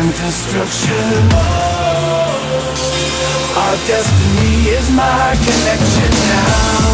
and destruction. Our destiny is my connection now.